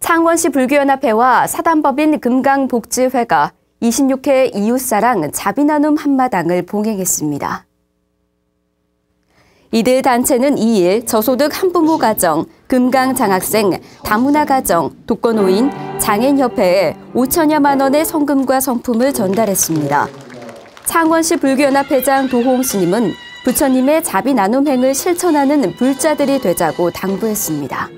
창원시 불교연합회와 사단법인 금강복지회가 26회 이웃사랑 자비나눔 한마당을 봉행했습니다. 이들 단체는 2일 저소득 한부모 가정, 금강장학생, 다문화 가정, 독거노인, 장애인협회에 5천여만 원의 성금과 성품을 전달했습니다. 창원시 불교연합회장 도홍 스님은 부처님의 자비 나눔 행을 실천하는 불자들이 되자고 당부했습니다.